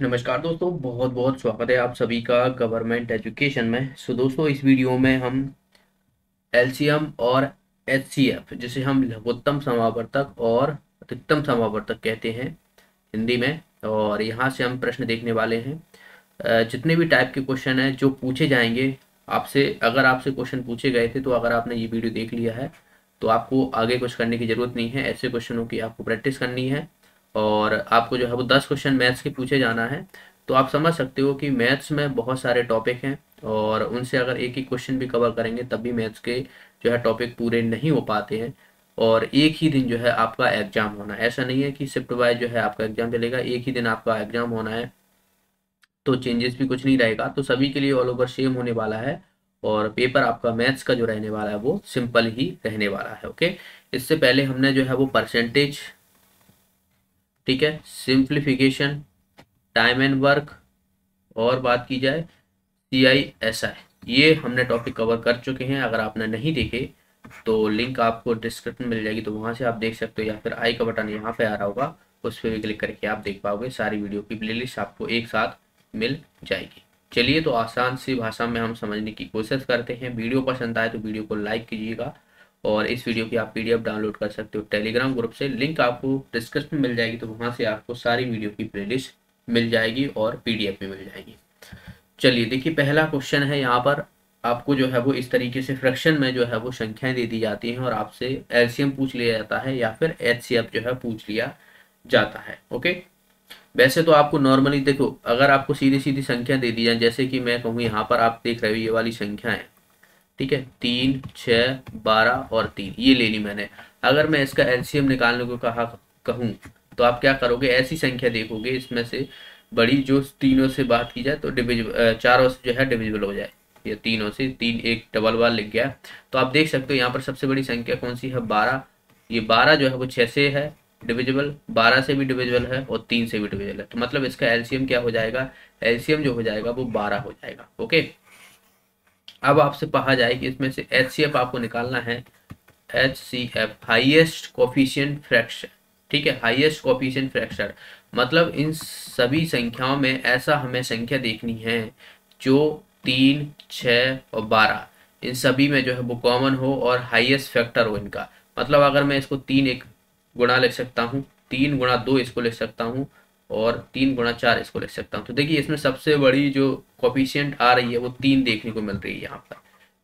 नमस्कार दोस्तों बहुत बहुत स्वागत है आप सभी का गवर्नमेंट एजुकेशन में। सो दोस्तों, इस वीडियो में हम एलसीएम और एचसीएफ जिसे हम लघुत्तम समावर्तक और अधिकतम समावर्तक कहते हैं हिंदी में, और यहाँ से हम प्रश्न देखने वाले हैं। जितने भी टाइप के क्वेश्चन हैं, जो पूछे जाएँगे आपसे, अगर आपसे क्वेश्चन पूछे गए थे तो अगर आपने ये वीडियो देख लिया है तो आपको आगे कुछ करने की ज़रूरत नहीं है। ऐसे क्वेश्चनों की आपको प्रैक्टिस करनी है। और आपको जो है वो दस क्वेश्चन मैथ्स के पूछे जाना है। तो आप समझ सकते हो कि मैथ्स में बहुत सारे टॉपिक हैं और उनसे अगर एक ही क्वेश्चन भी कवर करेंगे तब भी मैथ्स के जो है टॉपिक पूरे नहीं हो पाते हैं और एक ही दिन जो है आपका एग्ज़ाम होना। ऐसा नहीं है कि शिफ्ट वाइज जो है आपका एग्ज़ाम चलेगा, एक ही दिन आपका एग्ज़ाम होना है तो चेंजेस भी कुछ नहीं रहेगा। तो सभी के लिए ऑल ओवर सेम होने वाला है और पेपर आपका मैथ्स का जो रहने वाला है, वो सिंपल ही रहने वाला है ओके इससे पहले हमने जो है वो परसेंटेज ठीक है? सिंप्लीफिकेशन टाइम एंड वर्क और बात की जाए सी आई एस आई ये हमने टॉपिक कवर कर चुके हैं, अगर आपने नहीं देखे तो लिंक आपको डिस्क्रिप्शन मिल जाएगी तो वहाँ से आप देख सकते हो, या फिर आई का बटन यहाँ पे आ रहा होगा, उस पर भी क्लिक करके आप देख पाओगे, सारी वीडियो की प्लेलिस्ट आपको एक साथ मिल जाएगी। चलिए तो आसान सी भाषा में हम समझने की कोशिश करते हैं। वीडियो पसंद आए तो वीडियो को लाइक कीजिएगा और इस वीडियो की आप पीडीएफ डाउनलोड कर सकते हो टेलीग्राम ग्रुप से। लिंक आपको डिस्क्रिप्शन में मिल जाएगी तो वहाँ से आपको सारी वीडियो की प्लेलिस्ट मिल जाएगी और पीडीएफ भी मिल जाएगी। चलिए, देखिए, पहला क्वेश्चन है यहाँ पर। आपको जो है वो इस तरीके से फ्रैक्शन में जो है वो संख्याएँ दे दी जाती हैं और आपसे एलसीएम पूछ लिया जाता है या फिर एचसीएफ जो है पूछ लिया जाता है, ओके? वैसे तो आपको नॉर्मली देखो, अगर आपको सीधी सीधी संख्या दे दी जाए, जैसे कि मैं कहूँ यहाँ पर आप देख रहे हो ये वाली संख्या है ठीक है? तीन छ बारह और तीन। ये ले ली मैंने। अगर मैं इसका एलसीएम निकालने को कहा, कहूँ तो आप क्या करोगे? ऐसी संख्या देखोगे, इसमें से बड़ी जो तीनों से बात की जाए तो डिविजिबल चारों से जो है डिविजिबल हो जाए। ये तीनों से तीन, एक, डबल बार लिख गया। तो आप देख सकते हो, यहाँ पर सबसे बड़ी संख्या कौन सी है? बारह। ये बारह जो है, वो छः से है डिविजिबल, बारह से भी डिविजिबल है और तीन से भी डिविजिबल है। तो मतलब इसका एलसीएम क्या हो जाएगा? एलसीएम जो हो जाएगा, वो बारह हो जाएगा। ओके? अब आपसे कहा जाए कि इसमें से एच सी एफ़ आपको निकालना है। H C F highest coefficient fraction ठीक है हाइएस्ट कोफिशियंट फ्रैक्शन मतलब इन सभी संख्याओं में ऐसा हमें संख्या देखनी है जो तीन छ और बारह। इन सभी में जो है वो कॉमन हो और हाईएस्ट फैक्टर हो इनका। मतलब अगर मैं इसको तीन एक गुणा लिख सकता हूँ, तीन गुणा दो इसको लिख सकता हूँ और तीन गुणा चार इसको लिख सकता हूँ। तो देखिए, इसमें सबसे बड़ी जो कॉफिशियंट आ रही है, वो तीन देखने को मिल रही है यहाँ पर।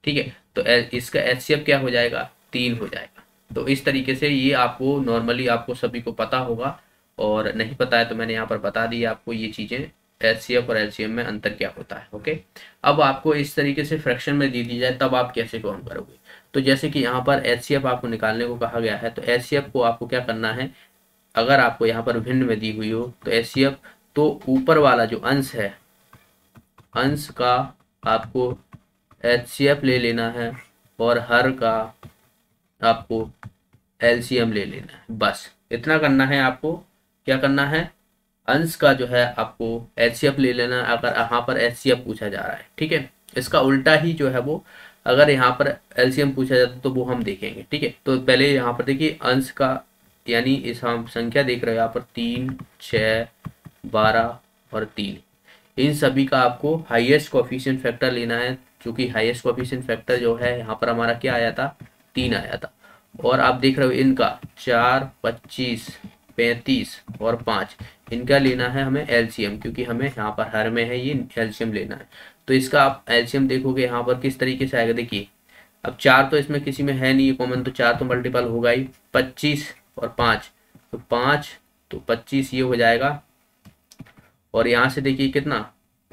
ठीक है? तो इसका एच क्या हो जाएगा? तीन हो जाएगा। तो इस तरीके से ये आपको नॉर्मली आपको सभी को पता होगा। और नहीं पता है तो मैंने यहाँ पर बता दी आपको ये चीज़ें एच और एलसीएम में अंतर क्या होता है। ओके? अब आपको इस तरीके से फ्रैक्शन में दे दी जाए, तब आप कैसे कौन करोगे? तो जैसे कि यहाँ पर एच आपको निकालने को कहा गया है तो एच को आपको क्या करना है? अगर आपको यहाँ पर भिन्न में दी हुई हो तो एस तो ऊपर वाला जो अंश है, अंश का आपको एचसीएफ ले लेना है और हर का आपको एलसीएम ले लेना है। बस, इतना करना है आपको। क्या करना है? अंश का जो है आपको एच ले लेना अगर यहाँ पर एचसीएफ पूछा जा रहा है, ठीक है? इसका उल्टा ही जो है वो, अगर यहाँ पर एलसीएम पूछा जाता तो वो हम देखेंगे, ठीक है? तो पहले यहाँ पर देखिए, अंश का यानी इस हम संख्या देख रहे हो यहाँ पर तीन छ बारह और तीन। इन सभी का आपको हाईएस्ट कोफिशियंट फैक्टर लेना है क्योंकि हाईएस्ट कोफिशियंट फैक्टर जो है, यहाँ पर हमारा क्या आया था? तीन आया था। और आप देख रहे हो इनका चार, पच्चीस, पैंतीस और पाँच। इनका लेना है हमें एलसीएम क्योंकि हमें यहाँ पर हर में है, ये एलसीएम लेना है। तो इसका आप एलसीएम देखोगे यहाँ पर किस तरीके से आएगा? देखिए, अब चार तो इसमें किसी में है नहीं कॉमन तो चार तो मल्टीपल होगा ही। पच्चीस और पाँच। तो पाँच तो पच्चीस ये हो जाएगा। और यहाँ से देखिए कितना?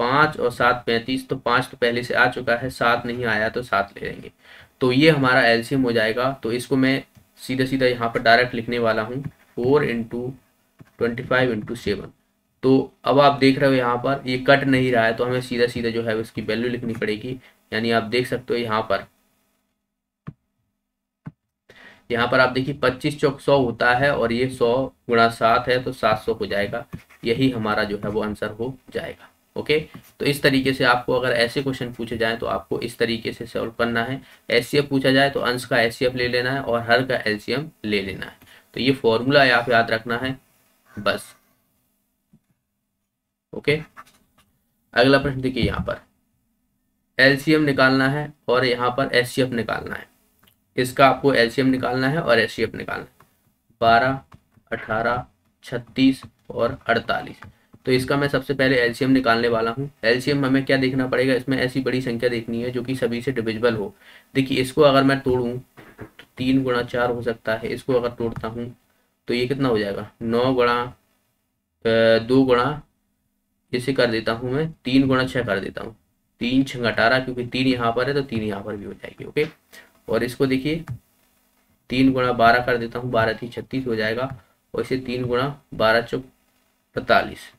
पाँच और सात पैंतीस तो पाँच तो पहले से आ चुका है, सात नहीं आया तो सात ले लेंगे। तो ये हमारा एल्शियम हो जाएगा। तो इसको मैं सीधा सीधा यहाँ पर डायरेक्ट लिखने वाला हूँ। Four into twenty five into seven. तो अब आप देख रहे हो यहाँ पर, ये कट नहीं रहा है तो हमें सीधा सीधा जो है उसकी वैल्यू लिखनी पड़ेगी। यानी आप देख सकते हो यहाँ पर। यहाँ पर आप देखिए, पच्चीस चौक सौ होता है और ये सौ गुणा सात है तो सात सौ हो जाएगा। यही हमारा जो है वो आंसर हो जाएगा, ओके? तो इस तरीके से आपको अगर ऐसे क्वेश्चन पूछे जाए तो आपको इस तरीके से सॉल्व करना है। एस पूछा जाए तो अंश का एस ले लेना है और हर का एलसीएम ले लेना है। तो ये फॉर्मूला आप याद रखना है, बस, ओके? अगला प्रश्न देखिए यहाँ पर। एलसीएम निकालना है और यहाँ पर एस निकालना है। इसका आपको एलसीएम निकालना है और एस निकालना है? बारह, अठारह, छत्तीस और अड़तालीस। तो इसका मैं सबसे पहले एलसीएम निकालने वाला हूँ। एलसीएम हमें क्या देखना पड़ेगा? इसमें ऐसी बड़ी संख्या देखनी है जो कि सभी से डिविजिबल हो। देखिए, इसको अगर मैं तोड़ूँ तो तीन गुणा चार हो सकता है। इसको अगर तोड़ता हूँ तो ये कितना हो जाएगा? नौ गुणा दो गुणा, इसे कर देता हूँ मैं, तीन गुणा छः कर देता हूँ। तीन छः अठारह, क्योंकि तीन यहाँ पर है तो तीन यहाँ पर भी हो जाएगी, ओके? और इसको देखिए, तीन गुणा बारह कर देता हूँ, बारह थी छत्तीस हो जाएगा, और इसे तीन गुणा बारह चौक पैतालीस।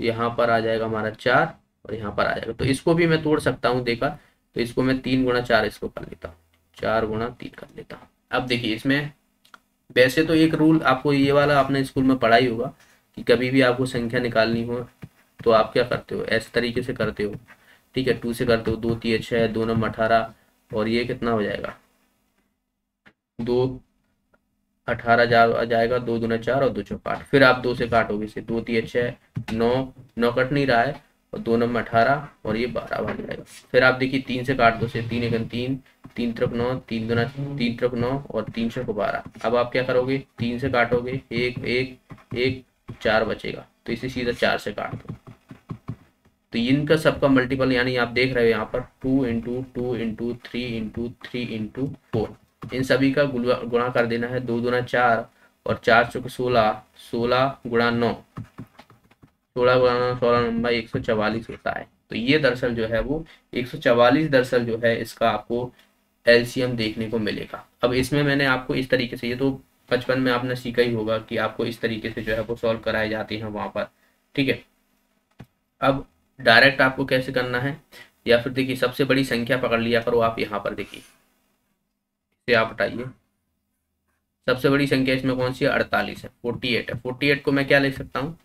यहाँ पर आ जाएगा हमारा चार, और यहाँ पर आ जाएगा। तो इसको भी मैं तोड़ सकता हूँ, देखा तो इसको मैं तीन गुणा चार इसको कर लेता हूँ। चार गुणा तीन कर लेता हूँ। अब देखिए, इसमें वैसे तो एक रूल आपको ये वाला आपने स्कूल में पढ़ा ही होगा कि कभी भी आपको संख्या निकालनी हो तो आप क्या करते हो? ऐसे तरीके से करते हो। ठीक है टू से करते हो दो तीन छः दो नंबर अठारह और ये कितना हो जाएगा? दो अठारह जा, जाएगा दो दूना चार और दो चौक आठ फिर आप दो से काटोगे इसे दो तीन छः नौ नौ कट नहीं रहा है और दो नंबर अठारह और ये बारह बन जाएगा। फिर आप देखिए तीन से काट दो से तीन एक तीन तीन तरफ़ नौ तीन दुना तीन तरफ़ नौ और तीन छः बारह। अब आप क्या करोगे? तीन से काटोगे एक एक एक चार बचेगा। तो इसे सीधा चार से काट दो। तो इनका सबका मल्टीपल यानी आप देख रहे हो यहाँ पर two into two into three into three into four इन सभी का गुणा कर देना है दो दुना चार और चार चौक सोलह सोलह गुणा नौ। सोलह गुणा नौ, सोलह नंबर एक सौ चवालीस होता है। तो ये दरअसल जो है वो एक सौ चवालीस दरअसल जो है इसका आपको एलसीएम देखने को मिलेगा। अब इसमें मैंने आपको इस तरीके से, ये तो बचपन में आपने सीखा ही होगा कि आपको इस तरीके से जो है वो सॉल्व कराए जाते हैं वहाँ पर। ठीक है? अब डायरेक्ट आपको कैसे करना है, या फिर देखिए सबसे बड़ी संख्या पकड़ लिया करो आप यहाँ पर देखिए। इसे आप हटाइए। सबसे बड़ी संख्या इसमें कौन सी है? अड़तालीस है फोर्टी एट है। फोर्टी एट को मैं क्या लिख सकता हूँ?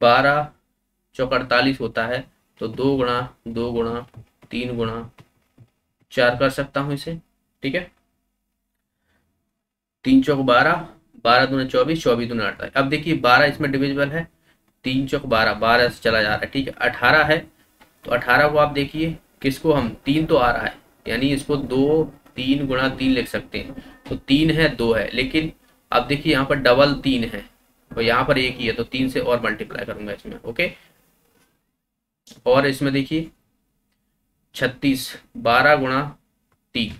बारह चौक अड़तालीस होता है तो दो गुणा दो गुणा, तीन गुणा, चार कर सकता हूँ इसे, ठीक है? तीन चौक बारह बारह दूना चौबीस चौबीस दूना अड़तालीस। अब देखिए बारह इसमें डिविजिबल है तीन चौक बारह बारह से चला जा रहा है, ठीक है? अठारह है तो अठारह को आप देखिए, किसको हम? तीन तो आ रहा है, यानी इसको दो, तीन गुणा तीन लिख सकते हैं। तो तीन है, दो है, लेकिन अब देखिए यहाँ पर डबल तीन है तो यहाँ पर एक ही है तो तीन से और मल्टीप्लाई करूँगा इसमें ओके और इसमें देखिए, छत्तीस, बारह गुणा तीन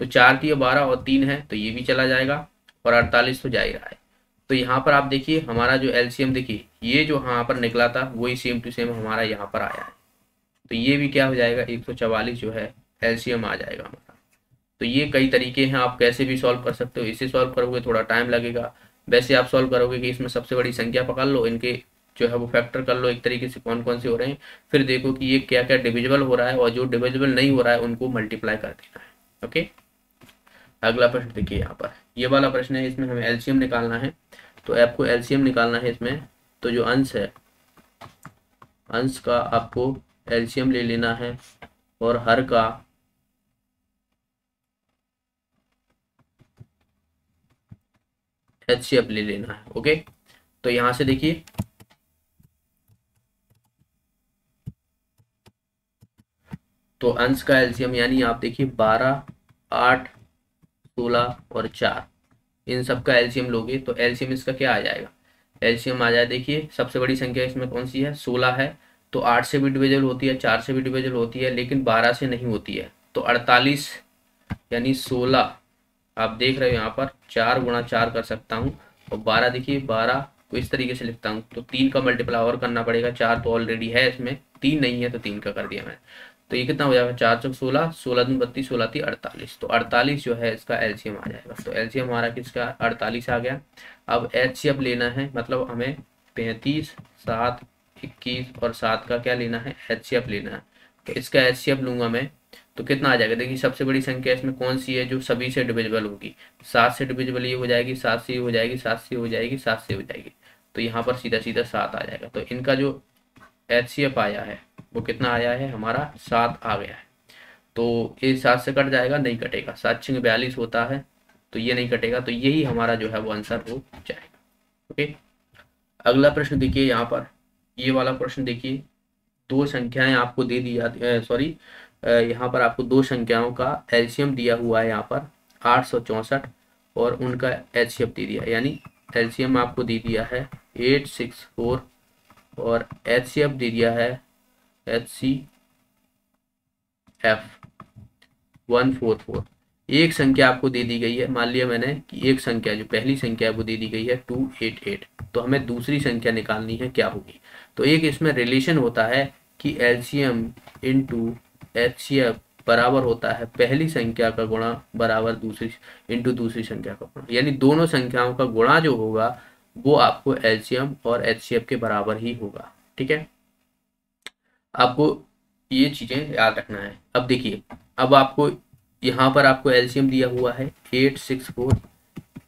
तो चार थी बारह और तीन है तो ये भी चला जाएगा, और अड़तालीस तो जा ही रहा है। तो यहाँ पर आप देखिए, हमारा जो एलसीएम देखिए ये जो यहाँ पर निकला था, वही सेम टू सेम हमारा यहाँ पर आया है। तो ये भी क्या हो जाएगा, एक जो है एलसीएम आ जाएगा हमारा। तो ये कई तरीके हैं, आप कैसे भी सॉल्व कर सकते हो, इसे सॉल्व करोगे, थोड़ा टाइम लगेगा। वैसे आप सॉल्व करोगे कि इसमें सबसे बड़ी संख्या पकड़ लो, इनके जो है वो फैक्टर कर लो, एक तरीके से कौन कौन से हो रहे हैं। फिर देखो कि ये क्या क्या डिविजिबल हो रहा है, और जो डिविजिबल नहीं हो रहा है, उनको मल्टीप्लाई कर देना है। ओके अगला प्रश्न देखिए यहाँ पर। ये वाला प्रश्न है, इसमें हमें एल्सियम निकालना है। तो आपको एल्सियम निकालना है इसमें। तो जो अंश है, अंश का आपको एल्शियम ले लेना है और हर का एच ले लेना है ओके तो यहाँ से देखिए। तो अंश का एल्शियम यानी आप देखिए बारह, आठ, सोलह और चार, इन सब का एल्शियम लोगे तो एल्शियम इसका क्या आ जाएगा? एल्सियम आ जाए, देखिए, सबसे बड़ी संख्या इसमें कौन सी है? सोलह है। तो आठ से भी डिविजल होती है, चार से भी डिविजल होती है, लेकिन बारह से नहीं होती है। तो अड़तालीस, यानी सोलह, आप देख रहे हो यहाँ पर, चार गुणा चार कर सकता हूँ। और बारह, देखिए, बारह को इस तरीके से लिखता हूँ। तो तीन का मल्टीप्लाई और करना पड़ेगा, चार तो ऑलरेडी है इसमें, तीन नहीं है तो तीन का कर दिया मैंने। तो ये कितना हो जाएगा? चार चौक सोलह सोलह दिन बत्तीस, सोलह थी अड़तालीस। तो अड़तालीस जो है इसका एलसीएम आ जाएगा। तो एलसीएम हमारा किसका? अड़तालीस आ गया। अब एचसीएफ लेना है मतलब हमें पैंतीस, सात, इक्कीस और सात का क्या लेना है? एचसीएफ लेना है। तो इसका एच लूँगा मैं। तो कितना आ जाएगा? देखिए, सबसे बड़ी संख्या इसमें कौन सी है जो सभी से डिविजिबल होगी? सात से डिविजिबल ये हो जाएगी, सात से हो जाएगी, सात से हो जाएगी, सात से हो जाएगी। तो यहाँ पर सीधा सीधा सात आ जाएगा। तो इनका जो एचसीएफ आया है वो कितना आया है? हमारा सात आ गया है। तो ये सात से कट जाएगा, नहीं कटेगा। सात छिंग बयालीस होता है तो ये नहीं कटेगा तो यही हमारा जो है वो आंसर हो जाएगा। ओके? अगला प्रश्न देखिए यहाँ पर। ये वाला प्रश्न देखिए। दो संख्याएँ आपको दे दी जाती सॉरी यहाँ पर आपको दो संख्याओं का एल्शियम दिया हुआ है यहाँ पर। आठ सौ चौंसठ और उनका एच दे दिया। यानी एल्शियम आपको दे दिया है एट सिक्स फोर और एच दे दिया है H C F one four four एक संख्या आपको दे दी गई है। मान लिया मैंने कि एक संख्या, जो पहली संख्या है, वो दे दी गई है टू एट एट तो हमें दूसरी संख्या निकालनी है, क्या होगी? तो एक इसमें रिलेशन होता है कि LCM into H C F बराबर होता है पहली संख्या का गुणा बराबर दूसरी इंटू दूसरी संख्या का गुणा। यानी दोनों संख्याओं का गुणा जो होगा, वो आपको एलसीएम और एचसीएफ के बराबर ही होगा। ठीक है? आपको ये चीज़ें याद रखना है। अब देखिए, अब आपको यहाँ पर आपको एलसीएम दिया हुआ है एट सिक्स फोर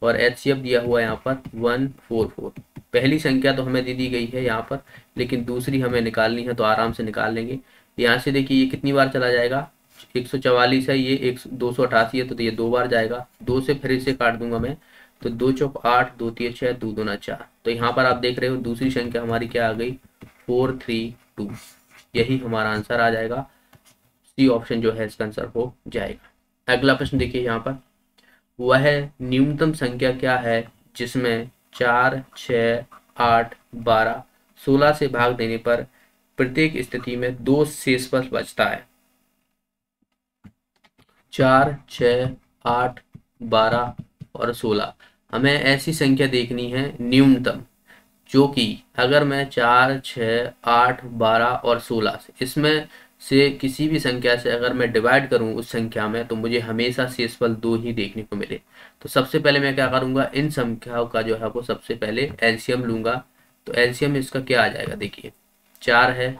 और एच दिया हुआ है यहाँ पर वन फोर फोर पहली संख्या तो हमें दे दी गई है यहाँ पर, लेकिन दूसरी हमें निकालनी है तो आराम से निकाल लेंगे। यहाँ से देखिए, ये कितनी बार चला जाएगा? एक सौ चवालीस है, ये एक दो सौ अठासी है तो ये दो बार जाएगा। दो से फिर इसे काट दूँगा मैं तो दो चौक आठ, दो तीन छः दो दोना चार। तो यहाँ पर आप देख रहे हो, दूसरी संख्या हमारी क्या आ गई? Four three two. यही हमारा आंसर आ जाएगा। सी ऑप्शन जो है, इसका आंसर हो जाएगा। अगला प्रश्न देखिए यहाँ पर। वह न्यूनतम संख्या क्या है, जिसमें चार छ आठ, बारह, सोलह से भाग देने पर प्रत्येक स्थिति में दो शेष पर बचता है? चार छ आठ, बारह और सोलह। हमें ऐसी संख्या देखनी है, न्यूनतम। जो कि अगर मैं चार छ आठ, बारह और सोलह से इसमें से किसी भी संख्या से अगर मैं डिवाइड करूँ उस संख्या में तो मुझे हमेशा शेषफल दो ही देखने को मिले। तो सबसे पहले मैं क्या करूँगा? इन संख्याओं का जो है, वो सबसे पहले एलसीएम लूँगा। तो एलसीएम इसका क्या आ जाएगा? देखिए, चार है।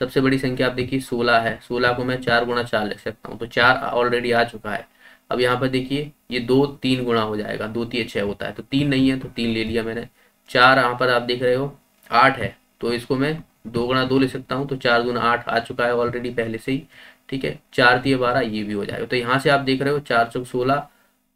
सबसे बड़ी संख्या आप देखिए, सोलह है। सोलह को मैं चार गुणा चार लिख सकता हूँ। तो चार ऑलरेडी आ चुका है। अब यहाँ पर देखिए, ये दो तीन गुणा हो जाएगा। दो, तीन छः होता है। तो तीन नहीं है तो तीन ले लिया मैंने। चार यहाँ पर आप देख रहे हो, आठ है। तो इसको मैं दो गुणा दो ले सकता हूँ तो चार गुना आठ आ चुका है ऑलरेडी पहले से ही, ठीक है? चार तीय बारह, ये भी हो जाएगा। तो यहाँ से आप देख रहे हो चार सौ सोलह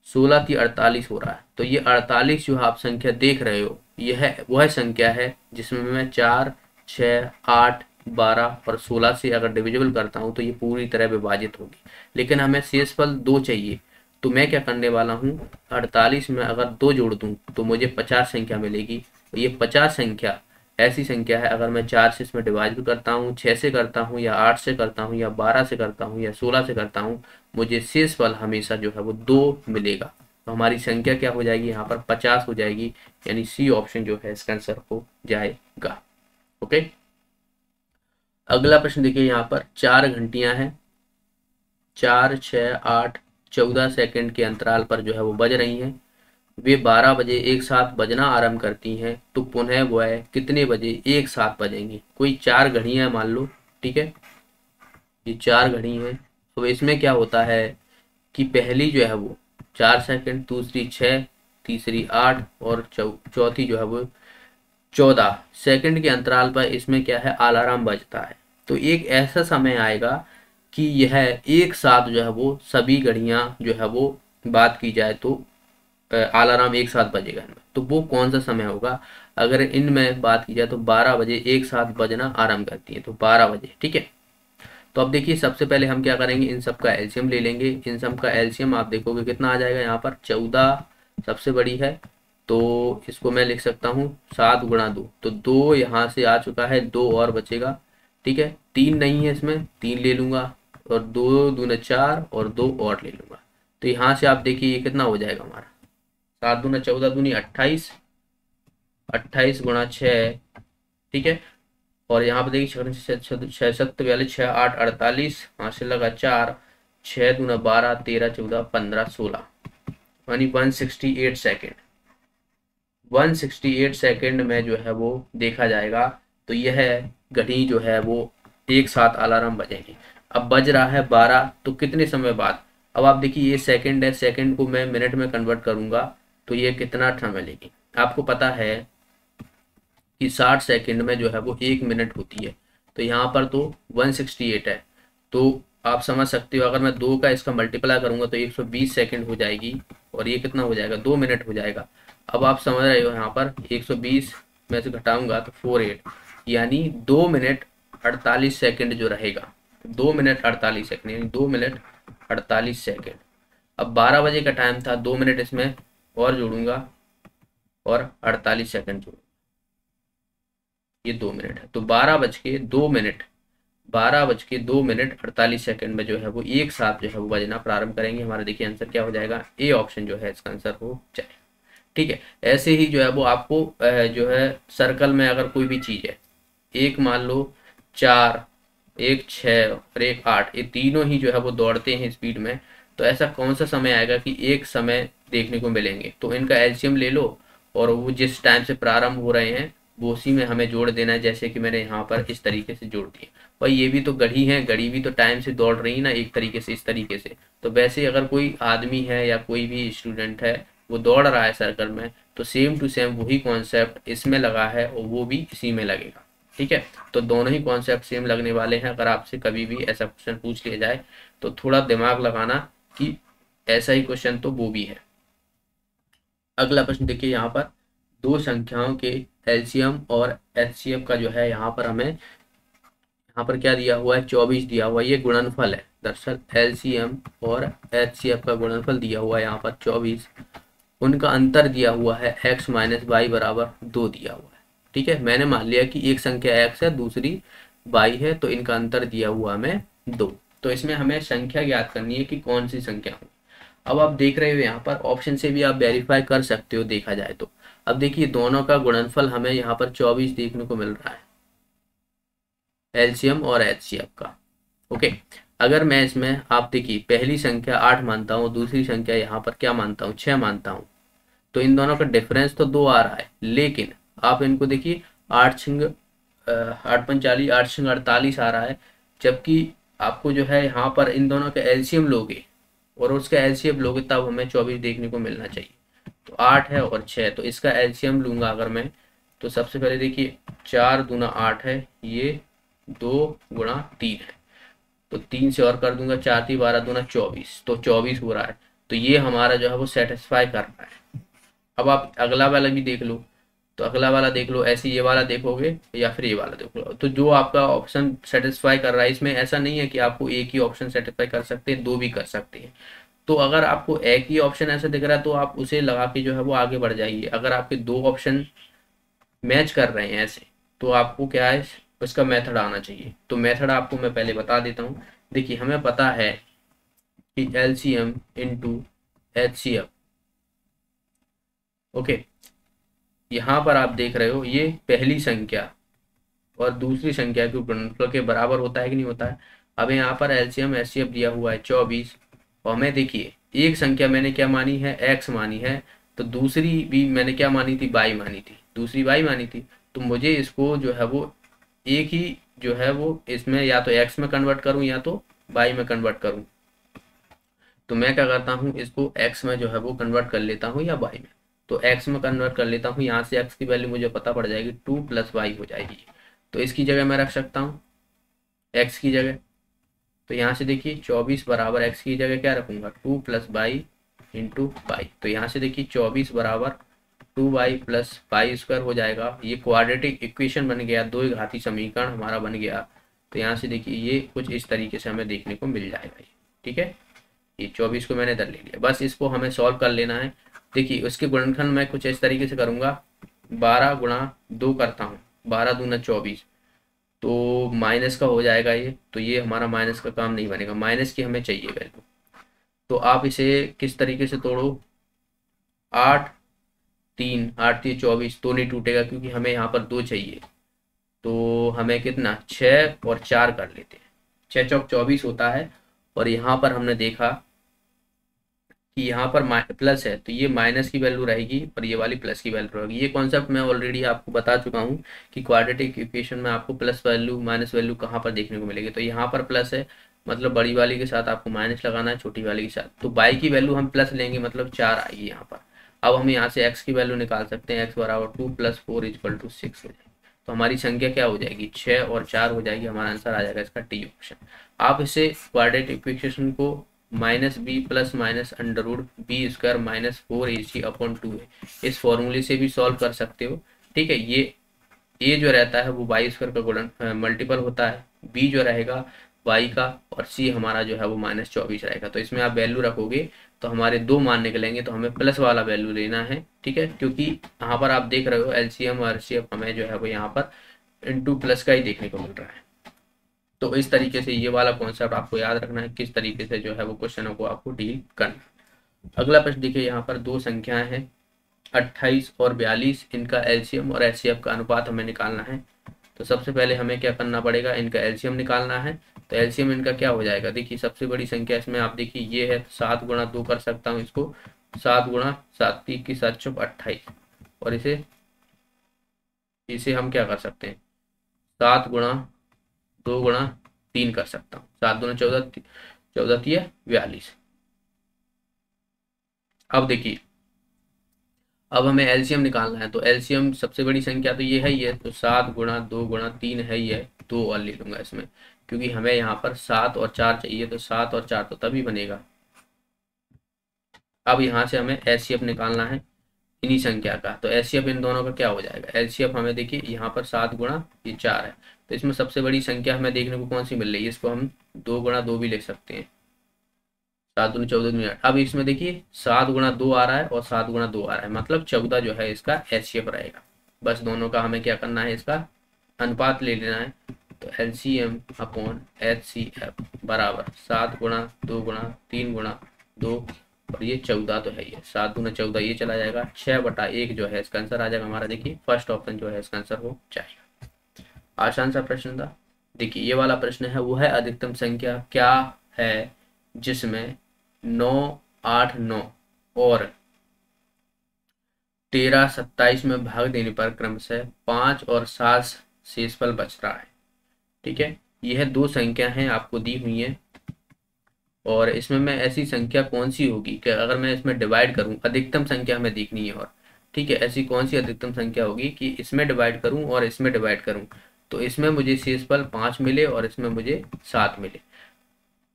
सोलह तीय अड़तालीस हो रहा है। तो ये अड़तालीस जो आप संख्या देख रहे हो यह वह संख्या है जिसमें मैं चार छ आठ, बारह और सोलह से अगर डिविजिबल करता हूँ तो ये पूरी तरह विभाजित होगी। लेकिन हमें शेषफल दो चाहिए। तो मैं क्या करने वाला हूँ? अड़तालीस में अगर दो जोड़ दूँ तो मुझे पचास संख्या मिलेगी। ये पचास संख्या ऐसी संख्या है, अगर मैं चार से इसमें डिवाइड भी करता हूँ छः से करता हूँ, या आठ से करता हूँ, या बारह से करता हूँ, या सोलह से करता हूँ, मुझे शेष फल हमेशा जो है वो दो मिलेगा। तो हमारी संख्या क्या हो जाएगी? यहाँ पर पचास हो जाएगी, यानी सी ऑप्शन जो है इसका आंसर हो जाएगा। ओके अगला प्रश्न देखिए, यहाँ पर चार घंटियाँ हैं। चार छ आठ चौदह सेकंड के अंतराल पर जो है वो बज रही हैं। वे बारह बजे एक साथ बजना आरंभ करती हैं तो पुनः वह कितने बजे एक साथ बजेंगी? कोई चार घड़ियाँ मान लो, ठीक है? ये चार घड़ी हैं। तो इसमें क्या होता है कि पहली जो है वो चार सेकंड, दूसरी छः तीसरी आठ और चौथी जो है वो चौदह सेकंड के अंतराल पर इसमें क्या है? अलार्म बजता है। तो एक ऐसा समय आएगा कि यह एक साथ जो है वो सभी घड़ियाँ जो है वो बात की जाए तो अलार्म एक साथ बजेगा इनमें। तो वो कौन सा समय होगा? अगर इनमें बात की जाए तो 12 बजे एक साथ बजना आरंभ करती है तो 12 बजे, ठीक है? तो अब देखिए, सबसे पहले हम क्या करेंगे? इन सब का एल्शियम ले लेंगे। इन सब का एल्शियम आप देखोगे कितना आ जाएगा यहाँ पर? चौदह सबसे बड़ी है। तो इसको मैं लिख सकता हूँ, सात गुणा दो। तो दो यहाँ से आ चुका है, दो और बचेगा, ठीक है? तीन नहीं है इसमें, तीन ले लूँगा। और दो दूना चार और दो और ले लूँगा। तो यहाँ से आप देखिए ये कितना हो जाएगा हमारा। सात दूना चौदह दूनी अट्ठाईस अट्ठाईस गुणा छ ठीक है? और यहाँ पर देखिए छह सत्तर बयालीस आठ, अड़तालीस हाँ से लगा चार छः दूना बारह, तेरह, चौदह, पंद्रह, सोलह। यानी one sixty eight second. One sixty eight second में जो है वो देखा जाएगा तो यह घड़ी जो है वो एक साथ अलार्म बजेगी। अब बज रहा है 12 तो कितने समय बाद? अब आप देखिए, ये सेकंड है सेकंड को मैं मिनट में कन्वर्ट करूँगा तो ये कितना समय लेगी आपको पता है कि 60 सेकंड में जो है वो एक मिनट होती है। तो यहाँ पर तो 168 है। तो आप समझ सकते हो, अगर मैं दो का इसका मल्टीप्लाई करूँगा तो 120 सेकंड हो जाएगी, और ये कितना हो जाएगा? दो मिनट हो जाएगा। अब आप समझ रहे हो यहाँ पर 120 में से घटाऊँगा तो फोर एट, यानी दो मिनट अड़तालीस सेकंड जो रहेगा। दो मिनट अड़तालीस सेकंड, यानी दो मिनट अड़तालीस सेकंड। अब बारह बजे का टाइम था, दो मिनट इसमें और जोड़ूँगा और अड़तालीस सेकंड जोड़ूँगा। ये दो मिनट है। तो बारह बज के दो मिनट, बारह बज के दो मिनट अड़तालीस सेकंड में जो है वो एक साथ जो है वो बजना प्रारंभ करेंगे। हमारा देखिए आंसर क्या हो जाएगा? ए ऑप्शन जो है इसका आंसर हो जाएगा। ठीक है? ऐसे ही जो है वो आपको जो है सर्कल में अगर कोई भी चीज़ है, एक मान लो चार एक छ और एक आठ, ये तीनों ही जो है वो दौड़ते हैं स्पीड में। तो ऐसा कौन सा समय आएगा कि एक समय देखने को मिलेंगे? तो इनका एल्शियम ले लो और वो जिस टाइम से प्रारंभ हो रहे हैं, वो उसी में हमें जोड़ देना है, जैसे कि मैंने यहाँ पर इस तरीके से जोड़ दिया। भाई, ये भी तो घड़ी है घड़ी भी तो टाइम से दौड़ रही है ना एक तरीके से, इस तरीके से। तो वैसे अगर कोई आदमी है या कोई भी स्टूडेंट है, वो दौड़ रहा है सर्कल में तो सेम टू सेम वही कॉन्सेप्ट इसमें लगा है और वो भी इसी में लगेगा। ठीक है? तो दोनों ही कॉन्सेप्ट सेम लगने वाले हैं, अगर आपसे कभी भी ऐसा क्वेश्चन पूछ लिया जाए तो थोड़ा दिमाग लगाना कि ऐसा ही क्वेश्चन तो वो भी है। अगला प्रश्न देखिए यहाँ पर। दो संख्याओं के एलसीएम और एच का जो है, यहाँ पर हमें, यहाँ पर क्या दिया हुआ है? चौबीस दिया हुआ है, ये गुणनफल है। दरअसल एलसीएम और एचसीएफ का गुणनफल दिया हुआ है यहाँ पर चौबीस। उनका अंतर दिया हुआ है एक्स माइनस वाई बराबर दो दिया हुआ है। ठीक है? मैंने मान लिया कि एक संख्या एक्स है, दूसरी वाई है तो इनका अंतर दिया हुआ हमें दो। तो इसमें हमें संख्या ज्ञात करनी है कि कौन सी संख्या हो। अब आप देख रहे हो यहाँ पर ऑप्शन से भी आप वेरीफाई कर सकते हो देखा जाए तो। अब देखिए, दोनों का गुणनफल हमें यहाँ पर चौबीस देखने को मिल रहा है। एलसीएम और एचसीएफ का। ओके अगर मैं इसमें, आप देखिए, पहली संख्या आठ मानता हूँ, दूसरी संख्या यहाँ पर क्या मानता हूँ? छह मानता हूँ। तो इन दोनों का डिफरेंस तो दो आ रहा है। लेकिन आप इनको देखिए, आठ छिंग आठ पंचालीस आठ छिंग अड़तालीस आ रहा है, जबकि आपको जो है यहाँ पर इन दोनों का एल्शियम लोगे, और उसका एल्शियम लोगे, तब हमें चौबीस देखने को मिलना चाहिए। तो आठ है और छः तो इसका एल्शियम लूँगा अगर मैं तो सबसे पहले देखिए, चार गुना आठ है, ये दो गुणा तीन है। तो तीन से और कर दूँगा, चार तीन बारह दूना चौबीस तो चौबीस हो रहा है। तो ये हमारा जो है वो सेटिस्फाई कर रहा है। अब आप अगला वाला भी देख लो तो अगला वाला देख लो, ऐसे ये वाला देखोगे या फिर ये वाला देख लो। तो जो आपका ऑप्शन सेटिस्फाई कर रहा है, इसमें ऐसा नहीं है कि आपको एक ही ऑप्शन सेटिस्फाई कर सकते हैं, दो भी कर सकते हैं। तो अगर आपको एक ही ऑप्शन ऐसा दिख रहा है तो आप उसे लगा के जो है वो आगे बढ़ जाइए। अगर आपके दो ऑप्शन मैच कर रहे हैं ऐसे तो आपको क्या है, उसका मेथड आना चाहिए। तो मेथड आपको मैं पहले बता देता हूँ। देखिए, हमें पता है कि L C M into H C F okay? यहाँ पर आप देख रहे हो, ये पहली संख्या और दूसरी संख्या के गुणनफल के बराबर होता है कि नहीं होता है? अब यहाँ पर एलसीएम एच सी एफ़ दिया हुआ है, चौबीस। और हमें देखिए, एक संख्या मैंने क्या मानी है? एक्स मानी है। तो दूसरी भी मैंने क्या मानी थी? बाई मानी थी। दूसरी बाई मानी थी। तो मुझे इसको जो है वो एक ही जो है वो इसमें या तो एक्स में कन्वर्ट करूँ या तो बाई में कन्वर्ट करूँ। तो मैं क्या करता हूँ, इसको एक्स में जो है वो कन्वर्ट कर लेता हूँ या बाई में। तो एक्स में कन्वर्ट कर लेता हूँ, यहाँ से एक्स की वैल्यू मुझे पता पड़ जाएगी टू प्लस वाई हो जाएगी। तो इसकी जगह मैं रख सकता हूँ एक्स की जगह। तो यहाँ से देखिए, चौबीस बराबर एक्स की जगह क्या रखूँगा? Two plus y into y तो यहाँ से देखिए, चौबीस बराबर two y plus y square हो जाएगा। ये क्वाड्रेटिक इक्वेशन बन गया, दो घाती समीकरण हमारा बन गया। तो यहाँ से देखिए, ये कुछ इस तरीके से हमें देखने को मिल जाएगा। ठीक है? ये चौबीस को मैंने इधर ले लिया। बस इसको हमें सॉल्व कर लेना है। देखिए, उसके गुणनखंड मैं कुछ इस तरीके से करूँगा। बारह गुणा दो करता हूँ। बारह दूना चौबीस। तो माइनस का हो जाएगा ये। तो ये हमारा माइनस का काम नहीं बनेगा। माइनस की हमें चाहिए वैल्यू। तो आप इसे किस तरीके से तोड़ो? आठ, तीन आठ तीन चौबीस। तो नहीं टूटेगा क्योंकि हमें यहाँ पर दो चाहिए। तो हमें कितना? छः और चार कर लेते हैं। छः चौक चौबीस होता है। और यहाँ पर हमने देखा कि यहाँ पर प्लस है तो ये माइनस की वैल्यू रहेगी और ये वाली प्लस की वैल्यू रहेगी। ये कॉन्सेप्ट मैं ऑलरेडी आपको बता चुका हूँ कि क्वाड्रेटिक इक्वेशन में आपको प्लस वैल्यू माइनस वैल्यू कहाँ पर देखने को मिलेगी। तो यहाँ पर प्लस है मतलब बड़ी वाली के साथ आपको माइनस लगाना है, छोटी वाली के साथ। तो बाई की वैल्यू हम प्लस लेंगे मतलब चार आएगी यहाँ पर। अब हम यहाँ से एक्स की वैल्यू निकाल सकते हैं एक्स बराबर two plus four is equal to six हो जाएगी। तो हमारी संख्या क्या हो जाएगी? छः और चार हो जाएगी, हमारा आंसर आ जाएगा इसका टी ऑप्शन आप इसे क्वाड्रेट इक्वेशन को minus B plus minus under root B square minus four A C upon two है इस फॉर्मूले से भी सॉल्व कर सकते हो। ठीक है, ये ए जो रहता है वो वाई स्क्वायर का गुणन मल्टीपल होता है। बी जो रहेगा वाई का और सी हमारा जो है वो माइनस चौबीस रहेगा। तो इसमें आप वैल्यू रखोगे तो हमारे दो मान निकलेंगे तो हमें प्लस वाला वैल्यू लेना है। ठीक है, क्योंकि यहाँ पर आप देख रहे हो एलसीएम और आरसीएफ हमें जो है वो यहाँ पर इंटू प्लस का ही देखने को मिल रहा है। तो इस तरीके से ये वाला कॉन्सेप्ट आपको याद रखना है, किस तरीके से जो है वो क्वेश्चनों को आपको डील करना अगला प्रश्न देखिए, यहाँ पर दो संख्याएँ हैं, अट्ठाईस और बयालीस, इनका एलसीएम और एच का अनुपात हमें निकालना है। तो सबसे पहले हमें क्या करना पड़ेगा? इनका एलसीएम निकालना है तो एलसीएम इनका क्या हो जाएगा? देखिए, सबसे बड़ी संख्या इसमें आप देखिए, ये है, सात गुणा दो कर सकता हूँ इसको, सात गुणा सात, तीन की सात, चौक अट्ठाईस। और इसे इसे हम क्या कर सकते हैं? सात गुणा दो गुणा तीन कर सकता हूँ। सात गुणा चौदह चौदह तीय बयालीस। अब देखिए, अब हमें एलसीएम निकालना है तो एलसीएम सबसे बड़ी संख्या तो ये है है तो सात गुणा दो गुणा तीन है है दो और ले लूँगा इसमें, क्योंकि हमें यहाँ पर सात और चार चाहिए तो सात और चार तो तभी बनेगा। अब यहाँ से हमें एस निकालना है, इन्हीं संख्या का तो एस इन दोनों का क्या हो जाएगा? एलसीएफ हमें देखिए, यहाँ पर सात गुणा ये चार है तो इसमें सबसे बड़ी संख्या हमें देखने को कौन सी मिल रही है? इसको हम दो गुणा दो भी ले सकते हैं। सात गुना चौदह मिनट अब इसमें देखिए, सात गुणा दो आ रहा है और सात गुणा दो आ रहा है। मतलब चौदह जो है इसका एच रहेगा। बस दोनों का हमें क्या करना है? इसका अनुपात ले लेना है। तो L C M upon H C F बराबर सात गुणा दो गुणा तीन गुणा दो। और ये चौदह तो है ये सात गुना चौदह ये चला जाएगा। छह बटा एक जो है इसका आंसर आ जाएगा हमारा। देखिए, फ़र्स्ट ऑप्शन जो है इसका आंसर हो जाएगा। आसान सा प्रश्न था। देखिए, ये वाला प्रश्न है, वो है अधिकतम संख्या क्या है? जिसमें नौ, आठ, नौ और तेरह, सत्ताईस में भाग देने पर क्रमशः पाँच और सात शेष फल बच रहा है। ठीक है? यह दो संख्या हैं आपको दी हुई है। और इसमें मैं ऐसी संख्या कौन सी होगी कि अगर मैं इसमें डिवाइड करूँ, अधिकतम संख्या हमें देखनी है और। ठीक है? ऐसी कौन सी अधिकतम संख्या होगी कि इसमें डिवाइड करूँ और इसमें डिवाइड करूँ। तो इसमें मुझे शेष फल पाँच मिले और इसमें मुझे सात मिले।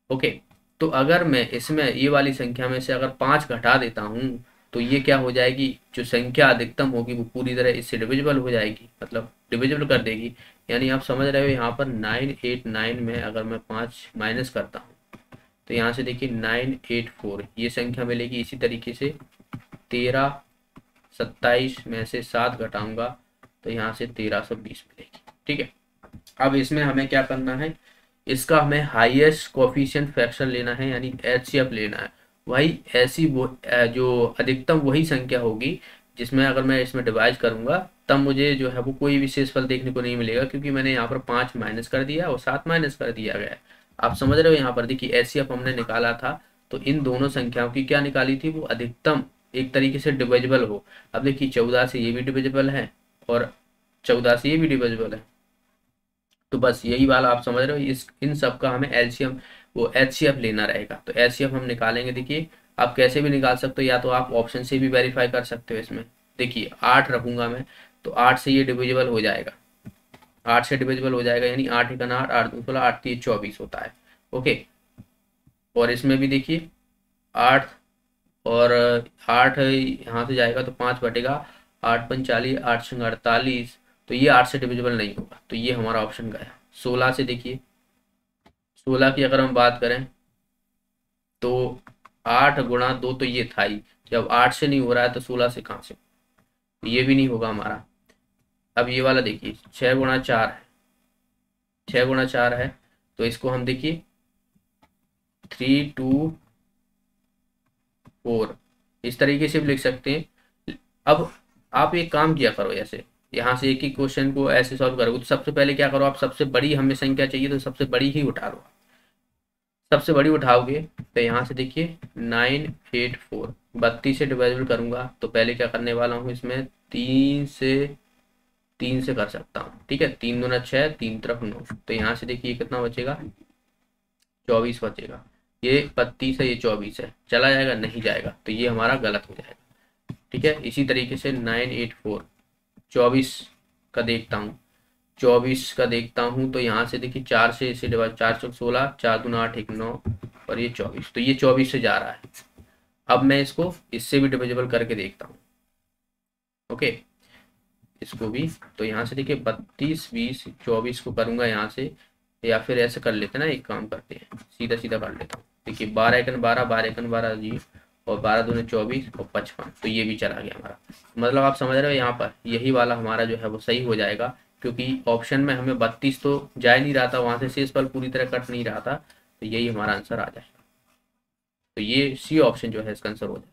ओके तो अगर मैं इसमें ये वाली संख्या में से अगर पाँच घटा देता हूँ तो ये क्या हो जाएगी? जो संख्या अधिकतम होगी, वो पूरी तरह इससे डिविजिबल हो जाएगी मतलब डिविजिबल कर देगी। यानी आप समझ रहे हो, यहाँ पर नाइन एट नाइन में अगर मैं पाँच माइनस करता हूँ तो यहाँ से देखिए नाइन एट फोर, ये संख्या मिलेगी इसी तरीके से। तेरह सत्ताईस में से सात घटाऊँगा तो यहाँ से तेरह सौ बीस मिलेगी। ठीक है? अब इसमें हमें क्या करना है? इसका हमें हाईएस्ट कोफिशियंट फ्रैक्शन लेना है, यानी एचसीएफ लेना है। वही ऐसी वो जो अधिकतम वही संख्या होगी, जिसमें अगर मैं इसमें डिवाइज करूँगा, तब मुझे जो है वो कोई विशेष फल देखने को नहीं मिलेगा, क्योंकि मैंने यहाँ पर पाँच माइनस कर दिया और सात माइनस कर दिया गया आप समझ रहे हो यहाँ पर? देखिए एच हमने निकाला था तो इन दोनों संख्याओं की क्या निकाली थी? वो अधिकतम एक तरीके से डिविजिबल हो। अब देखिए, चौदह से ये भी डिविजिबल है और चौदह से ये भी डिविजिबल है। तो बस यही वाला आप समझ रहे हो, इस, इन सब का हमें एलसीएम, वो एच लेना रहेगा। तो एच हम निकालेंगे, देखिए, आप कैसे भी निकाल सकते हो, या तो आप ऑप्शन से भी वेरीफाई कर सकते हो इसमें। देखिए, आठ रखूँगा मैं तो आठ से ये डिविजिबल हो जाएगा। आठ से डिविजिबल हो जाएगा, यानी आठ एक आठ आठ दो आठ तीन चौबीस होता है। ओके? और इसमें भी देखिए, आठ और आठ यहाँ से जाएगा तो पाँच बटेगा, आठ पंचालीस, आठ संग अड़तालीस तो ये आठ से डिविजिबल नहीं होगा। तो ये हमारा ऑप्शन गया सोलह से देखिए। सोलह की अगर हम बात करें तो आठ गुणा दो तो ये था ही। जब आठ से नहीं हो रहा है तो सोलह से कहाँ से? तो ये भी नहीं होगा हमारा। अब ये वाला देखिए, छह गुणा चार है। छह गुणा चार है तो इसको हम देखिए। Three, two, four. इस तरीके से भी लिख सकते हैं। अब आप एक काम किया करो ऐसे। यहाँ से एक ही क्वेश्चन को ऐसे सॉल्व करोगे तो सबसे पहले क्या करो आप? सबसे बड़ी हमें संख्या चाहिए तो सबसे बड़ी ही उठा लो सबसे बड़ी उठाओगे तो यहाँ से देखिए नाइन एट फोर बत्तीस से डिवाइजेबल करूँगा तो पहले क्या करने वाला हूँ इसमें? तीन से तीन से कर सकता हूँ। ठीक है? तीन दूना छः, तीन तरफ़ नौ। तो यहाँ से देखिए कितना बचेगा? चौबीस बचेगा। ये बत्तीस है, ये चौबीस है। चला जाएगा, नहीं जाएगा। तो ये हमारा गलत हो जाएगा। ठीक है? इसी तरीके से नाइन एट फोर चौबीस का देखता हूँ। चौबीस का देखता हूँ तो यहाँ से देखिए चार से इसे डिवाइड चार सौ सोलह, चार दूना आठ एक नौ और ये चौबीस। तो ये चौबीस से जा रहा है। अब मैं इसको इससे भी डिविजिबल करके देखता हूँ। ओके? इसको भी तो यहाँ से देखिए बत्तीस, बीस, चौबीस को करूँगा यहाँ से या फिर ऐसे कर लेते ना, एक काम करते हैं। सीधा सीधा कर लेता हूँ। देखिए बारह एकन बारह बारह एकन बारह, जी। और बारह दूने चौबीस और पचपन। तो ये भी चला गया हमारा। मतलब आप समझ रहे हो यहाँ पर, यही वाला हमारा जो है वो सही हो जाएगा, क्योंकि ऑप्शन में हमें बत्तीस तो जा नहीं रहा था, वहाँ से शेष पर पूरी तरह कट नहीं रहा था तो यही हमारा आंसर आ जाएगा। तो ये सी ऑप्शन जो है इसका आंसर हो जाएगा।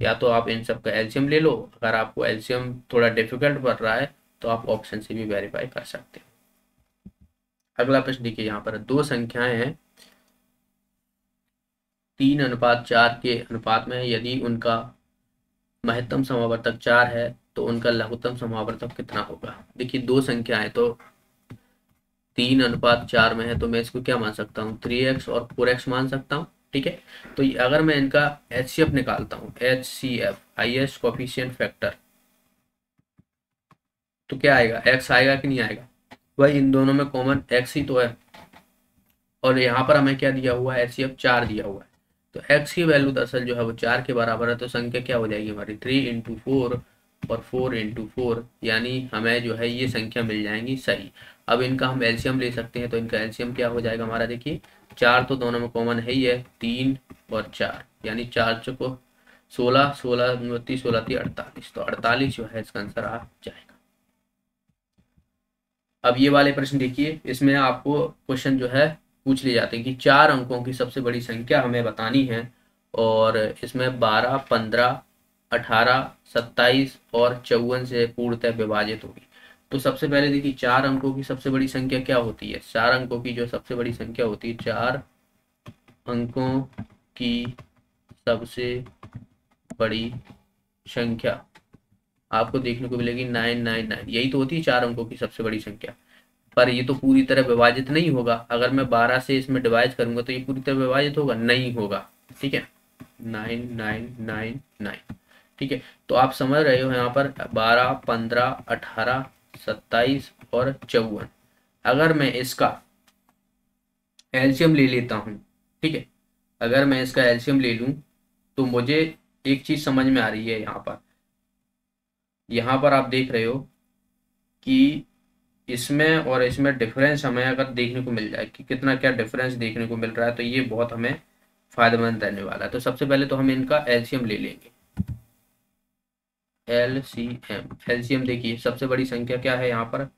या तो आप इन सब का एल्शियम ले लो, अगर आपको एल्शियम थोड़ा डिफ़िकल्ट पड़ रहा है तो आप ऑप्शन से भी वेरीफाई कर सकते हो। अगला प्रश्न देखिए, यहाँ पर दो संख्याएँ हैं। तीन अनुपात चार के अनुपात में यदि उनका महत्तम समावर्तक चार है तो उनका लघुत्तम समावर्तक कितना होगा? देखिए, दो संख्याएँ तो तीन अनुपात चार में है तो मैं इसको क्या मान सकता हूँ? थ्री एक्स और फोर एक्स मान सकता हूँ, ठीक है? तो अगर मैं इनका एच सी एफ़ निकालता हूँ H C F S coefficient factor तो क्या आएगा? एक्स आएगा कि नहीं आएगा? वही इन दोनों में कॉमन एक्स ही तो है। और यहाँ पर हमें क्या दिया हुआ है? एच सी एफ़ चार दिया हुआ है। तो x की वैल्यू दरअसल जो है वो चार के बराबर है तो संख्या क्या हो जाएगी हमारी? थ्री इंटू फोर और फोर इंटू फोर यानी हमें जो है ये संख्या मिल जाएँगी सही। अब इनका हम एल्शियम ले सकते हैं तो इनका एल्शियम क्या हो जाएगा हमारा? देखिए, चार तो दोनों में कॉमन है ही है, तीन और चार, यानी चार चुको सोलह सोलह उनतीस, सोलह थी अड़तालीस। तो अड़तालीस जो है इसका आंसर आ जाएगा। अब ये वाले प्रश्न देखिए, इसमें आपको क्वेश्चन जो है पूछ लिए जाते हैं कि चार अंकों की सबसे बड़ी संख्या हमें बतानी है और इसमें बारह, पंद्रह, अठारह, सत्ताईस और चौवन से पूर्णतः विभाजित होगी। तो सबसे पहले देखिए, चार अंकों की सबसे बड़ी संख्या क्या होती है? चार अंकों की जो सबसे बड़ी संख्या होती है, चार अंकों की सबसे बड़ी संख्या। आपको देखने को मिलेगी नाइन नाइन नाइन। यही तो होती है चार अंकों की सबसे बड़ी संख्या। पर ये तो पूरी तरह विभाजित नहीं होगा। अगर मैं बारह से इसमें डिवाइड करूँगा तो ये पूरी तरह विभाजित होगा? नहीं होगा। ठीक है? नाइन नाइन नाइन नाइन ठीक है? तो आप समझ रहे हो यहाँ पर बारह, पंद्रह, अठारह, सत्ताईस और चौवन। अगर मैं इसका एल्शियम ले लेता हूँ, ठीक है? अगर मैं इसका एल्शियम ले लूँ तो मुझे एक चीज़ समझ में आ रही है यहाँ पर। यहाँ पर आप देख रहे हो कि इसमें और इसमें डिफरेंस हमें अगर देखने को मिल जाए कि कितना क्या डिफरेंस देखने को मिल रहा है तो ये बहुत हमें फ़ायदेमंद रहने वाला है। तो सबसे पहले तो हम इनका एल्शियम ले लेंगे। एल सी एम एल्शियम देखिए, सबसे बड़ी संख्या क्या है यहाँ पर?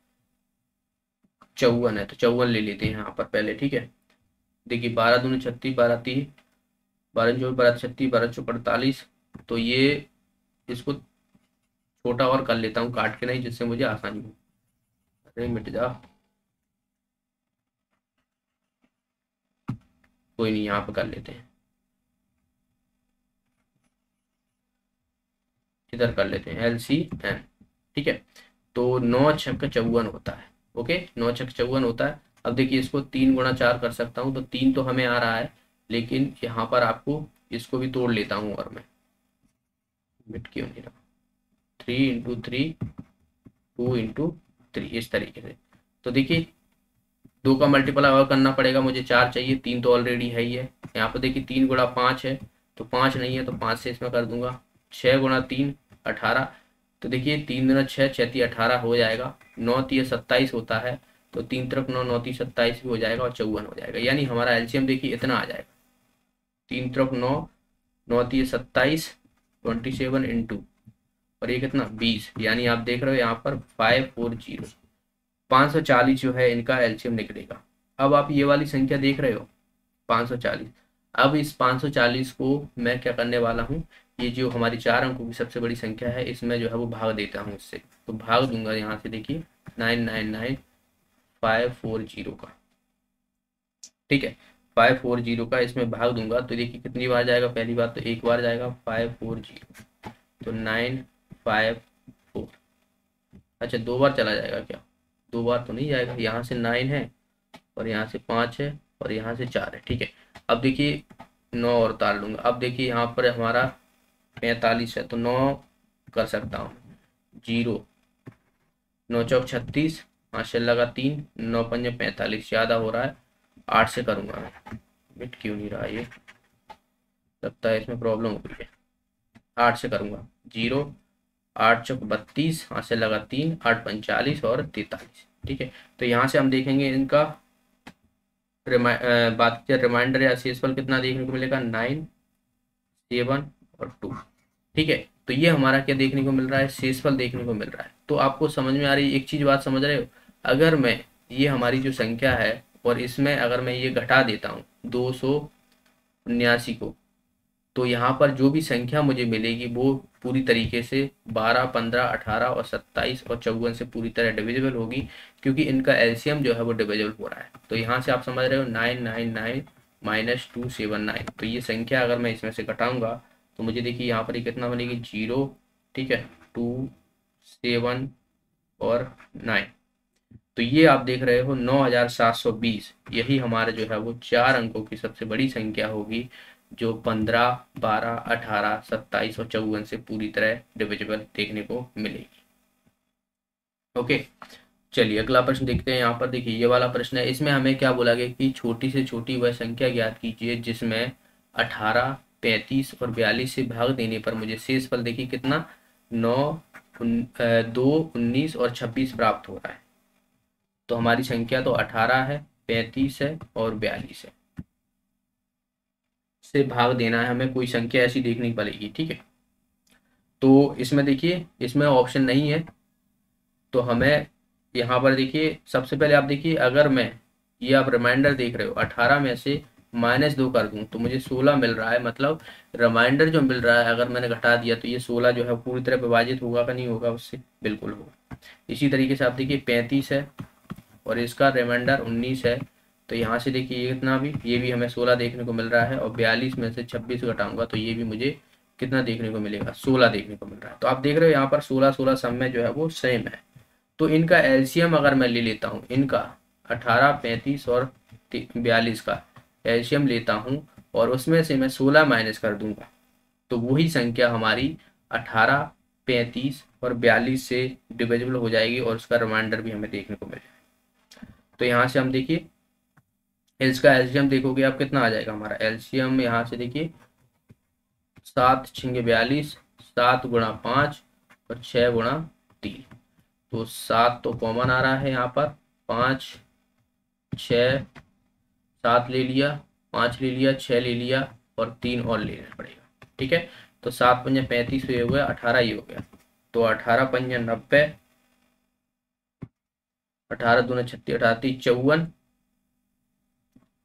चौवन है तो चौवन ले लेते हैं यहाँ पर पहले, ठीक है? देखिए, बारह दूनी छत्तीस, बारह तीस, बारह चौबीस बारह छत्तीस, बारह चौक अड़तालीस तो ये इसको छोटा और कर लेता हूँ, काट के नहीं, जिससे मुझे आसानी हो। अरे मिट जा। कोई नहीं यहाँ पे कर लेते हैं। इधर कर लेते हैं एल सी एन ठीक है? तो नौ छक चौवन होता है, ओके? नौ छक चौवन होता है। अब देखिए, इसको तीन गुणा चार कर सकता हूँ तो तीन तो हमें आ रहा है, लेकिन यहाँ पर आपको इसको भी तोड़ लेता हूँ और मैं। मिट क्यों नहीं रहा? Three into three, two into three इस तरीके से। तो देखिए, दो का मल्टीपल और करना पड़ेगा, मुझे चार चाहिए, तीन तो ऑलरेडी है ही है। यहाँ पर देखिए, तीन गुणा पाँच है तो पाँच नहीं है तो पाँच से इसमें कर दूँगा। छः गुणा तीन, अठारह। तो देखिए, तीन गुना छः छती अठारह हो जाएगा। नौ तीय सत्ताईस होता है तो तीन तरफ़ नौ नौ तीस सत्ताईस भी हो जाएगा और चौवन हो जाएगा। यानी हमारा एल्शियम देखिए, इतना आ जाएगा। तीन तरफ़ नौ नौ तीय सत्ताईस ट्वेंटी सेवन इंटू और ये कितना बीस, यानी आप देख रहे हो यहाँ पर फाइव फोर ज़ीरो पाँच सौ चालीस जो है इनका एल्शियम निकलेगा। अब आप ये वाली संख्या देख रहे हो, पाँच सौ चालीस। अब इस पाँच सौ चालीस को मैं क्या करने वाला हूँ, ये जो हमारी चार अंकों की सबसे बड़ी संख्या है, इसमें जो है वो भाग देता हूँ इससे। तो भाग दूँगा यहाँ से देखिए nine nine nine five four zero का। ठीक है फाइव फोर ज़ीरो का इसमें भाग दूँगा। तो देखिए कितनी बार जाएगा, पहली बार तो एक बार जाएगा फाइव फोर ज़ीरो तो नाइन फाइव फोर अच्छा दो बार चला जाएगा क्या? दो बार तो नहीं जाएगा। यहाँ से नाइन है और यहाँ से पाँच है और यहाँ से चार है, ठीक है? अब देखिए, नौ और तार लूँगा। अब देखिए, यहाँ पर हमारा पैंतालीस है तो नौ कर सकता हूँ। ज़ीरो। नौ चौक छत्तीस पाँच से लगा तीन, नौ पंजे पैंतालीस, ज़्यादा हो रहा है। आठ से करूँगा मैं। बिट क्यों नहीं रहा ये? लगता है इसमें प्रॉब्लम हो गई है। आठ से करूँगा। ज़ीरो। आठ चौक बत्तीस यहाँ से लगा तीन, आठ पंचालीस और तैतालीस। ठीक है? तो यहाँ से हम देखेंगे इनका बात किया, रिमाइंडर या शेषफल कितना देखने को मिलेगा? नाइन सेवन और टू ठीक है? तो ये हमारा क्या देखने को मिल रहा है? शेषफल देखने को मिल रहा है। तो आपको समझ में आ रही, एक चीज़ बात समझ रहे हो? अगर मैं ये हमारी जो संख्या है और इसमें अगर मैं ये घटा देता हूँ, दो सौ उन्यासी को तो यहाँ पर जो भी संख्या मुझे मिलेगी, वो पूरी तरीके से 12, 15, 18 और 27 और चौवन से पूरी तरह डिविजिबल होगी क्योंकि इनका एलसीएम जो है वो डिविजिबल हो रहा है। तो यहाँ से आप समझ रहे हो nine nine nine minus two seven nine तो ये संख्या अगर मैं इसमें से घटाऊँगा तो मुझे देखिए यहाँ पर ये कितना बनेगी? ज़ीरो ठीक है? टू सेवन और नाइन तो ये आप देख रहे हो नौ हज़ार सात सौ बीस। यही हमारे जो है वो चार अंकों की सबसे बड़ी संख्या होगी। जो पंद्रह, बारह, अठारह, सत्ताईस और चौवन से पूरी तरह डिविजिबल देखने को मिलेगी। ओके चलिए अगला प्रश्न देखते हैं। यहाँ पर देखिए, ये वाला प्रश्न है। इसमें हमें क्या बोला गया कि छोटी से छोटी वह संख्या ज्ञात कीजिए जिसमें अठारह, पैंतीस और बयालीस से भाग देने पर मुझे शेष फल देखिए कितना? नौ दो, उन्नीस और छब्बीस प्राप्त हो रहा है। तो हमारी संख्या तो अठारह है, पैंतीस है और बयालीस है। से भाग देना है, हमें कोई संख्या ऐसी देखनी पड़ेगी, ठीक है? तो इसमें देखिए, इसमें ऑप्शन नहीं है। तो हमें यहाँ पर देखिए, सबसे पहले आप देखिए, अगर मैं, ये आप रिमाइंडर देख रहे हो, अठारह में से माइनस दो कर दूँ तो मुझे सोलह मिल रहा है मतलब रिमाइंडर जो मिल रहा है, अगर मैंने घटा दिया तो ये सोलह जो है, पूरी तरह विभाजित होगा का नहीं होगा, उससे बिल्कुल होगा। इसी तरीके से आप देखिए, पैंतीस है, और इसका रिमाइंडर उन्नीस है। तो यहाँ से देखिए ये कितना भी ये भी हमें सोलह देखने को मिल रहा है और बयालीस में से छब्बीस घटाऊँगा तो ये भी मुझे कितना देखने को मिलेगा? सोलह देखने को मिल रहा है। तो आप देख रहे हो यहाँ पर सोलह सोलह सब में जो है वो सेम है। तो इनका एल्शियम अगर मैं ले लेता हूँ, इनका अठारह, पैंतीस और बयालीस का एल्शियम लेता हूँ और उसमें से मैं सोलह माइनस कर दूँगा तो वही संख्या हमारी अठारह, पैंतीस और बयालीस से डिविजिबल हो जाएगी और उसका रिमाइंडर भी हमें देखने को मिलेगा तो यहाँ से हम देखिए इसका एल्शियम देखोगे आप कितना आ जाएगा हमारा। एल्शियम यहाँ से देखिए, सात छिंगे बयालीस, सात गुणा पाँच और छः गुणा तीन। तो सात तो कॉमन आ रहा है यहाँ पर। पाँच छ सात ले लिया, पाँच ले लिया छः ले लिया और तीन और लेना पड़ेगा। ठीक है? तो सात पंजा पैंतीस हो गया, अठारह ही हो गया। तो अठारह पंजा नब्बे, अठारह दूना छत्तीस, अठारह चौवन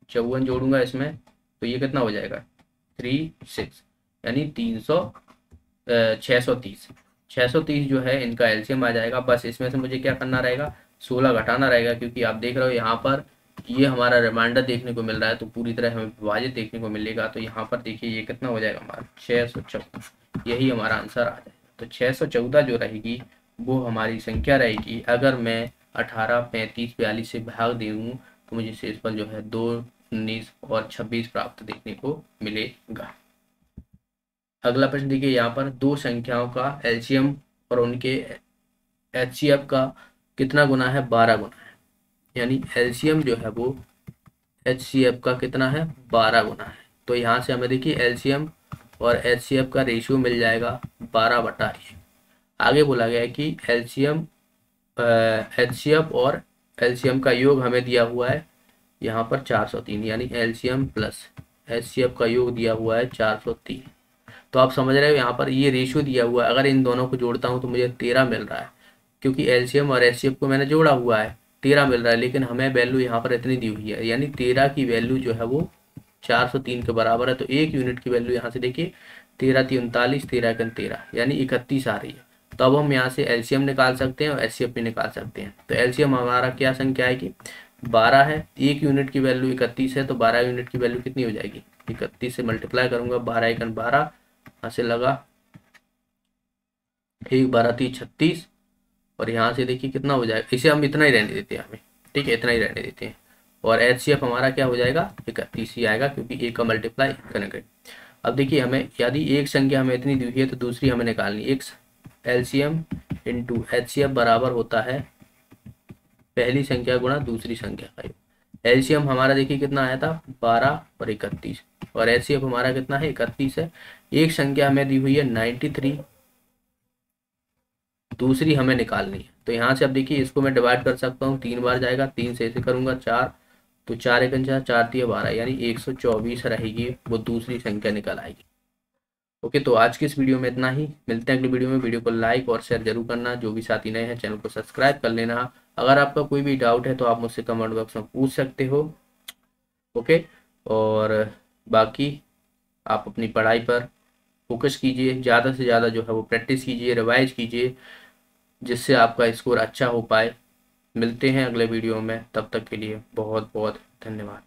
चौवन जोड़ूँगा इसमें तो ये कितना हो जाएगा? थ्री सिक्स यानी तीन सौ छः सौ तीस। छः सौ तीस जो है, इनका एल्शियम आ जाएगा। बस इसमें से मुझे क्या करना रहेगा? सोलह घटाना रहेगा, क्योंकि आप देख रहे हो यहाँ पर ये हमारा रिमाइंडर देखने को मिल रहा है तो पूरी तरह हमें विभाजित देखने को मिलेगा। तो यहाँ पर देखिए, ये कितना हो जाएगा हमारा? छः सौ चौदह। यही हमारा आंसर आ जाएगा। तो छः सौ चौदह जो रहेगी, वो हमारी संख्या रहेगी। अगर मैं अठारह, पैंतीस, बयालीस से भाग दूँ तो मुझे शेषफल जो है दो उन्नीस और छब्बीस प्राप्त देखने को मिलेगा। अगला प्रश्न देखिए, यहाँ पर दो संख्याओं का एल्शियम और उनके एचसीएफ का कितना गुना है? बारह गुना है। यानी एल्शियम जो है वो एचसीएफ का कितना है? बारह गुना है। तो यहाँ से हमें देखिए एल्शियम और एचसीएफ का रेशियो मिल जाएगा बारह बटा आगे बोला गया है कि एल्शियम एच और एल्शियम का योग हमें दिया हुआ है यहाँ पर 403 यानी एल्शियम प्लस। एच का योग दिया हुआ है 403 तो आप समझ रहे हो यहाँ पर ये रेशियो दिया हुआ है। अगर इन दोनों को जोड़ता हूँ तो मुझे तेरह मिल रहा है, क्योंकि एल्शियम और एच को मैंने जोड़ा हुआ है। तेरह मिल रहा है, लेकिन हमें वैल्यू यहाँ पर इतनी दी हुई है। यानी तेरह की वैल्यू जो है वो चार सौ तीन के बराबर है। तो एक यूनिट की वैल्यू यहाँ से देखिए, तेरह तीन उनतालीस, तेरह कन तेरह, यानी इकतीस आ रही है। तो अब हम यहाँ से एलसीएम निकाल सकते हैं और एच भी निकाल सकते हैं। तो एलसीएम हमारा क्या संख्या है कि बारह है, एक यूनिट की वैल्यू इकतीस है तो बारह यूनिट की वैल्यू कितनी हो जाएगी? इकतीस से मल्टीप्लाई करूँगा, बारह एकन बारह, यहाँ से लगा, एक बारह तीस छत्तीस, और यहाँ से देखिए कितना हो जाएगा, इसे हम इतना ही रहने देते हैं हमें, ठीक है, इतना ही रहने देते हैं। और एच सी एफ़ हमारा क्या हो जाएगा? इकतीस ही आएगा, क्योंकि एक का मल्टीप्लाई करेंगे अब देखिए हमें, यदि एक संख्या हमें इतनी दी हुई है तो दूसरी हमें निकालनी एक एलसीएम इंटू एच बराबर होता है पहली संख्या गुणा दूसरी संख्या का एलसीएम हमारा देखिए कितना आया था? बारह और इकतीस। और एच हमारा कितना है? इकतीस है। एक संख्या हमें दी हुई है नाइन्टी थ्री दूसरी हमें निकालनी है। तो यहाँ से अब देखिए, इसको मैं डिवाइड कर सकता हूँ। तीन बार जाएगा, तीन से ऐसे करूँगा, चार। तो चार एक चार चार तीन बारह, यानी एक सौ चौबीस रहेगी। वो दूसरी संख्या निकल आएगी। ओके तो आज की इस वीडियो में इतना ही। मिलते हैं अगली वीडियो में। वीडियो को लाइक और शेयर ज़रूर करना। जो भी साथी नए हैं, चैनल को सब्सक्राइब कर लेना। अगर आपका कोई भी डाउट है तो आप मुझसे कमेंट बॉक्स में पूछ सकते हो। ओके और बाकी आप अपनी पढ़ाई पर फोकस कीजिए। ज़्यादा से ज़्यादा जो है वो प्रैक्टिस कीजिए रिवाइज कीजिए, जिससे आपका स्कोर अच्छा हो पाए। मिलते हैं अगले वीडियो में। तब तक के लिए बहुत बहुत धन्यवाद।